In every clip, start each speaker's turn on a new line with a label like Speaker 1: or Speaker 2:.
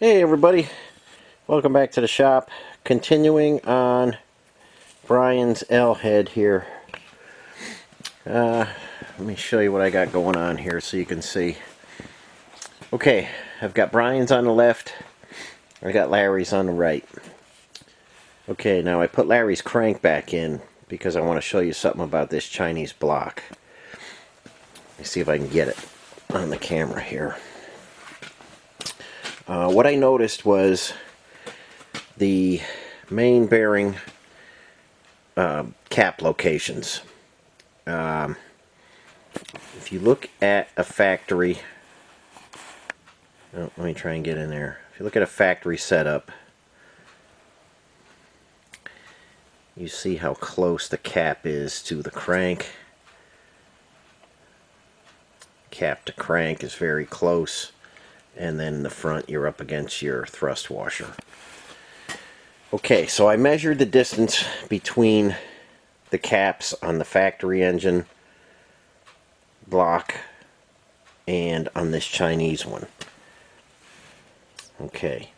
Speaker 1: Hey everybody, welcome back to the shop. Continuing on Brian's L head here. Uh, let me show you what I got going on here so you can see. Okay, I've got Brian's on the left, I got Larry's on the right. Okay, now I put Larry's crank back in because I want to show you something about this Chinese block. Let me see if I can get it on the camera here. Uh, what I noticed was the main bearing uh, cap locations. Um, if you look at a factory, oh, let me try and get in there. If you look at a factory setup, you see how close the cap is to the crank. Cap to crank is very close and then in the front you're up against your thrust washer. Okay, so I measured the distance between the caps on the factory engine block and on this Chinese one. Okay,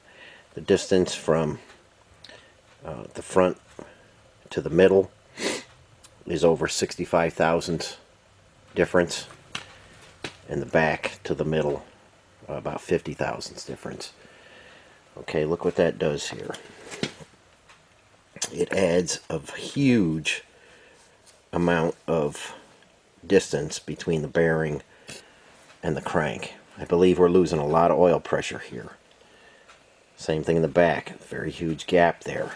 Speaker 1: the distance from uh, the front to the middle is over 65 thousandths difference and the back to the middle about 50 thousandths difference. Okay, look what that does here. It adds a huge amount of distance between the bearing and the crank. I believe we're losing a lot of oil pressure here. Same thing in the back, very huge gap there.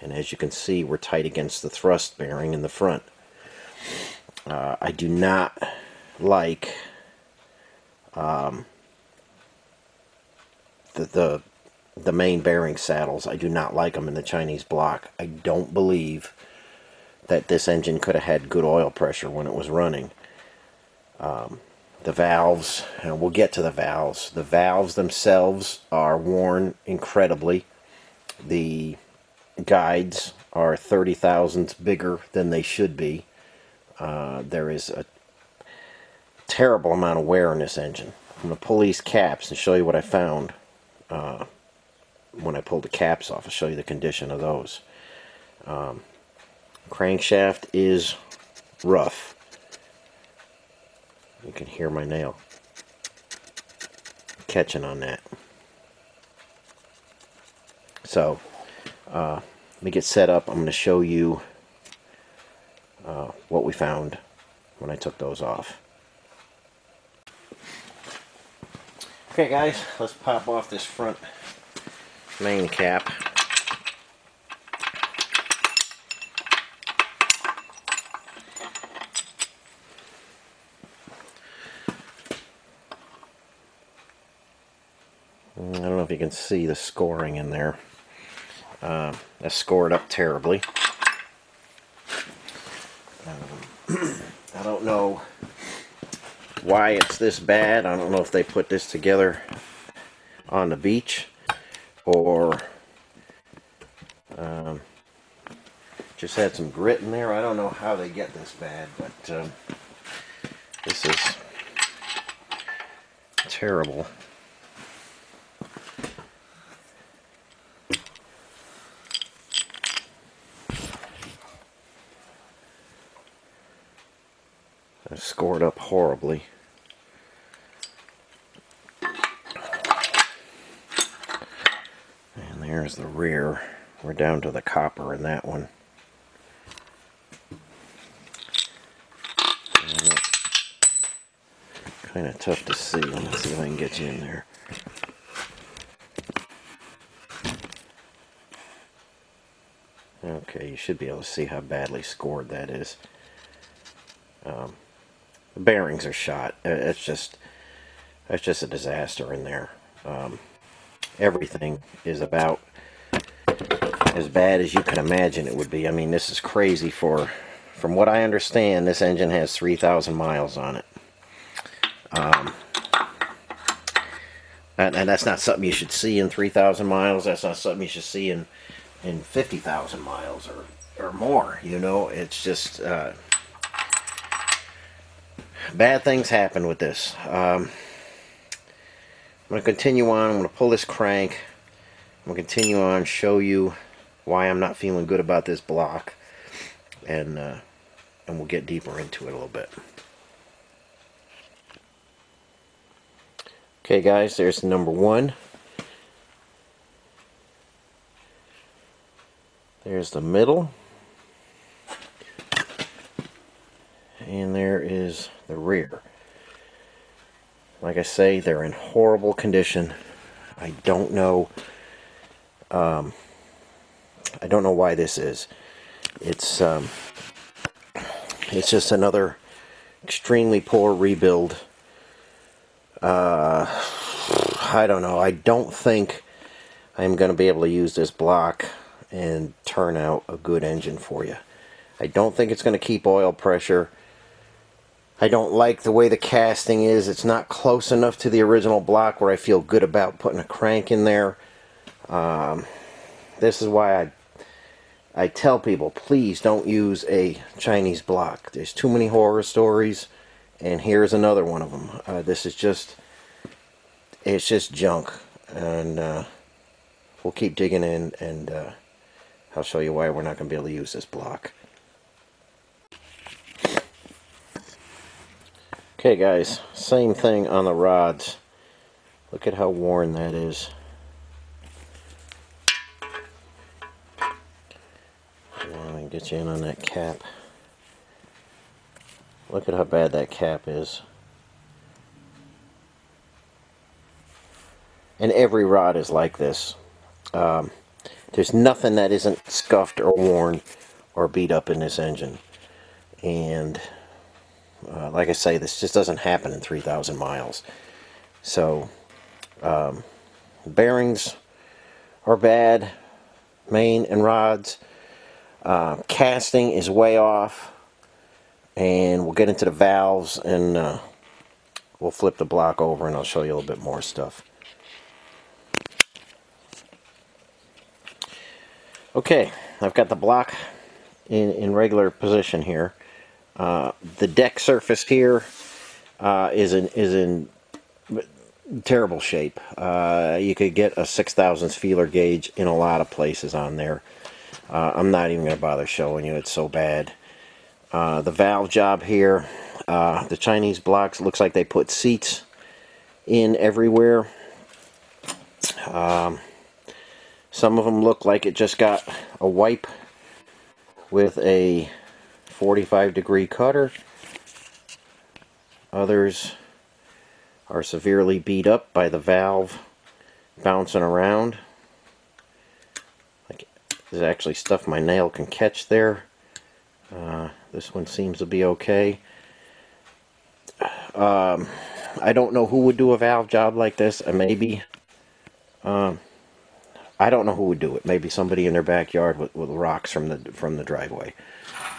Speaker 1: And as you can see, we're tight against the thrust bearing in the front. Uh, I do not like um, the, the the main bearing saddles. I do not like them in the Chinese block. I don't believe that this engine could have had good oil pressure when it was running. Um, the valves, and we'll get to the valves. The valves themselves are worn incredibly. The guides are 30 thousandths bigger than they should be. Uh, there is a terrible amount of wear in this engine. I'm going to pull these caps and show you what I found uh, when I pull the caps off. I'll show you the condition of those. Um, crankshaft is rough. You can hear my nail catching on that. So, uh, let me get set up. I'm going to show you uh, what we found when I took those off. Okay guys, let's pop off this front main cap. I don't know if you can see the scoring in there. Uh, scored up terribly. Um, I don't know why it's this bad. I don't know if they put this together on the beach or um, just had some grit in there. I don't know how they get this bad, but um, this is terrible. I scored up horribly. There's the rear. We're down to the copper in that one. Kind of tough to see. Let me see if I can get you in there. Okay, you should be able to see how badly scored that is. Um, the bearings are shot. It's just, it's just a disaster in there. Um, everything is about as bad as you can imagine it would be. I mean, this is crazy for, from what I understand, this engine has 3,000 miles on it. Um, and, and, that's not something you should see in 3,000 miles. That's not something you should see in, in 50,000 miles or, or more. You know, it's just, uh, bad things happen with this. Um, I'm going to continue on. I'm going to pull this crank. I'm going to continue on, show you why I'm not feeling good about this block. And, uh, and we'll get deeper into it a little bit. Okay guys, there's number one. There's the middle. And there is the rear. Like I say, they're in horrible condition. I don't know um, I don't know why this is. It's um, it's just another extremely poor rebuild. Uh, I don't know. I don't think I'm going to be able to use this block and turn out a good engine for you. I don't think it's going to keep oil pressure. I don't like the way the casting is. It's not close enough to the original block where I feel good about putting a crank in there. Um, this is why I I tell people, please don't use a Chinese block. There's too many horror stories, and here's another one of them. Uh, this is just, it's just junk, and uh, we'll keep digging in, and uh, I'll show you why we're not going to be able to use this block. Okay guys, same thing on the rods. Look at how worn that is. Get you in on that cap. Look at how bad that cap is. And every rod is like this. Um, there's nothing that isn't scuffed or worn or beat up in this engine. And uh, like I say, this just doesn't happen in 3,000 miles. So, um, bearings are bad, main and rods. Uh, casting is way off and we'll get into the valves and uh, we'll flip the block over and I'll show you a little bit more stuff. Okay, I've got the block in, in regular position here. Uh, the deck surface here uh, is in is in terrible shape. Uh, you could get a 6 thousandths feeler gauge in a lot of places on there. Uh, I'm not even going to bother showing you. It's so bad. Uh, the valve job here, uh, the Chinese blocks, looks like they put seats in everywhere. Um, some of them look like it just got a wipe with a 45 degree cutter. Others are severely beat up by the valve bouncing around. There's actually stuff my nail can catch there. Uh, this one seems to be okay. Um, I don't know who would do a valve job like this. Uh, maybe. Um, I don't know who would do it. Maybe somebody in their backyard with, with rocks from the from the driveway.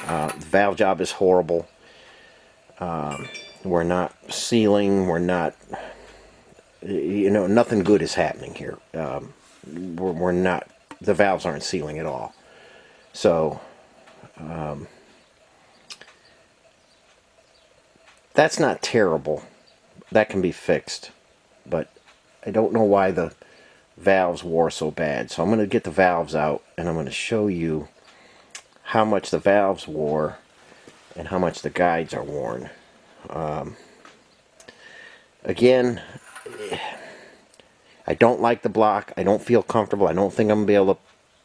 Speaker 1: Uh, the valve job is horrible. Um, we're not sealing. We're not. You know, nothing good is happening here. Um, we're, we're not the valves aren't sealing at all. So, um, that's not terrible. That can be fixed. But I don't know why the valves wore so bad. So I'm going to get the valves out and I'm going to show you how much the valves wore and how much the guides are worn. Um, again, I don't like the block. I don't feel comfortable. I don't think I'm going to be able to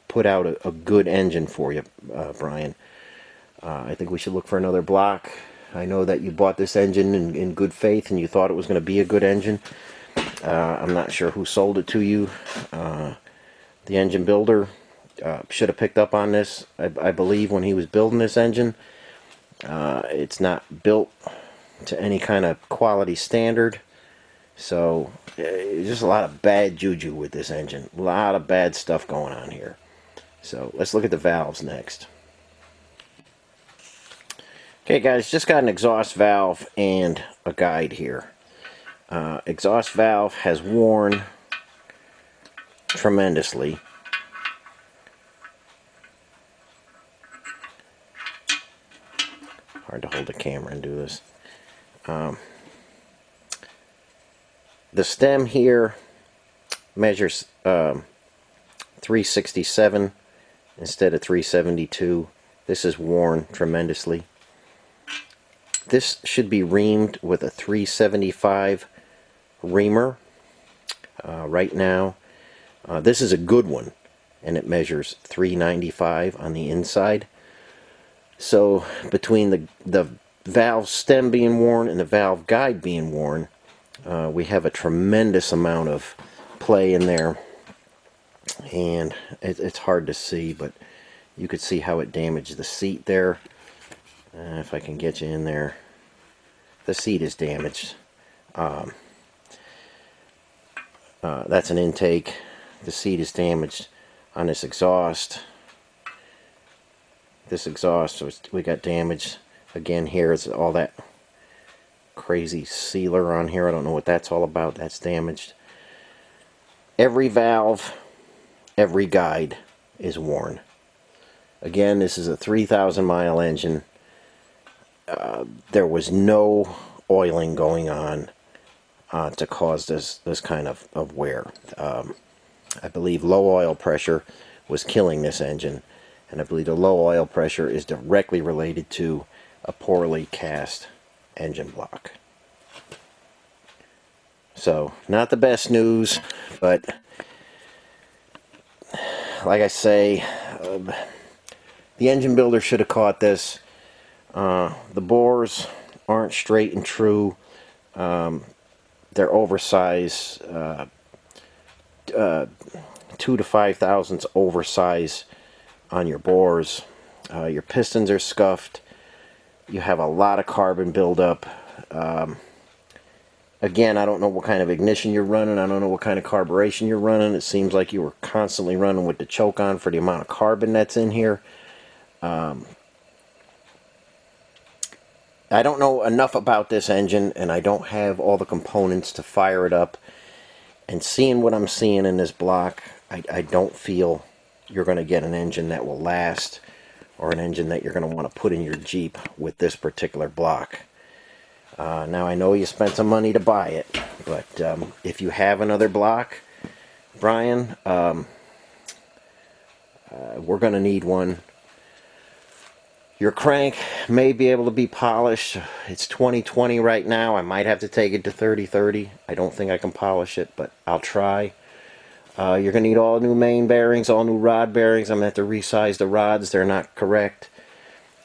Speaker 1: put out a, a good engine for you, uh, Brian. Uh, I think we should look for another block. I know that you bought this engine in, in good faith and you thought it was going to be a good engine. Uh, I'm not sure who sold it to you. Uh, the engine builder uh, should have picked up on this, I, I, believe, when he was building this engine. Uh, it's not built to any kind of quality standard. So, uh, just a lot of bad juju with this engine. A lot of bad stuff going on here. So, let's look at the valves next. Okay guys, just got an exhaust valve and a guide here. Uh, exhaust valve has worn tremendously. Hard to hold the camera and do this. Um, the stem here measures um, 367 instead of 372. This is worn tremendously. This should be reamed with a 375 reamer uh, right now. Uh, this is a good one and it measures 395 on the inside. So between the, the valve stem being worn and the valve guide being worn, uh, we have a tremendous amount of play in there. And it, it's hard to see, but you could see how it damaged the seat there. Uh, if I can get you in there. The seat is damaged. Um, uh, that's an intake. The seat is damaged on this exhaust. This exhaust, was, we got damaged. Again, here is all that crazy sealer on here. I don't know what that's all about. That's damaged. Every valve, every guide is worn. Again, this is a 3,000 mile engine. Uh, there was no oiling going on uh, to cause this this kind of, of wear. Um, I believe low oil pressure was killing this engine, and I believe the low oil pressure is directly related to a poorly cast engine block. So, not the best news, but like I say, uh, the engine builder should have caught this. Uh, the bores aren't straight and true. Um, they're oversized, uh, uh, two to five thousandths oversized on your bores. Uh, your pistons are scuffed. You have a lot of carbon buildup. Um, again, I don't know what kind of ignition you're running. I don't know what kind of carburation you're running. It seems like you were constantly running with the choke on for the amount of carbon that's in here. Um, I don't know enough about this engine and I don't have all the components to fire it up and seeing what I'm seeing in this block I, I don't feel you're going to get an engine that will last or an engine that you're going to want to put in your Jeep with this particular block. Uh, now I know you spent some money to buy it but um, if you have another block Brian um, uh, we're going to need one your crank may be able to be polished. It's 2020 right now. I might have to take it to 3030. I don't think I can polish it, but I'll try. Uh, you're going to need all new main bearings, all new rod bearings. I'm going to have to resize the rods. They're not correct.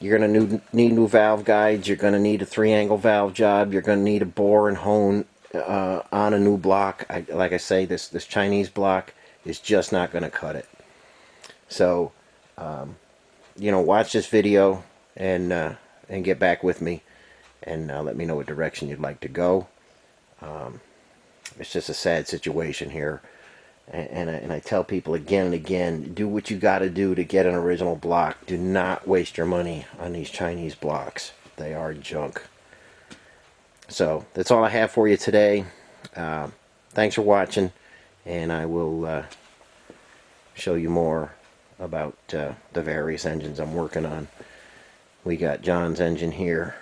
Speaker 1: You're going to need new valve guides. You're going to need a three-angle valve job. You're going to need a bore and hone uh, on a new block. I, like I say, this, this Chinese block is just not going to cut it. So, um, you know, watch this video and uh, and get back with me and uh, let me know what direction you'd like to go. Um, it's just a sad situation here. And, I, and I tell people again and again, do what you got to do to get an original block. Do not waste your money on these Chinese blocks. They are junk. So that's all I have for you today. Uh, thanks for watching, and I will uh, show you more about uh, the various engines I'm working on. We got John's engine here.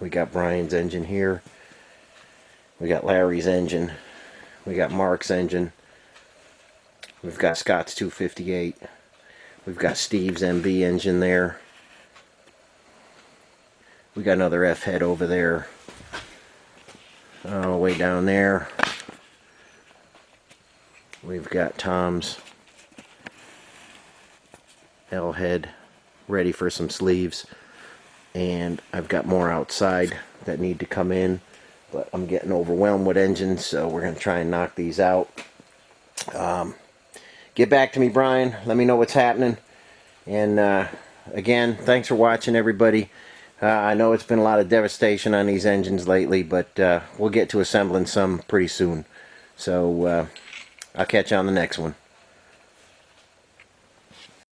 Speaker 1: We got Brian's engine here. We got Larry's engine. We got Mark's engine. We've got Scott's 258. We've got Steve's MB engine there. We got another F head over there. All the way down there. We've got Tom's L head ready for some sleeves and I've got more outside that need to come in but I'm getting overwhelmed with engines so we're going to try and knock these out um, get back to me Brian. Let me know what's happening. And uh, again thanks for watching everybody. Uh, I know it's been a lot of devastation on these engines lately but uh, we'll get to assembling some pretty soon. So uh, I'll catch you on the next one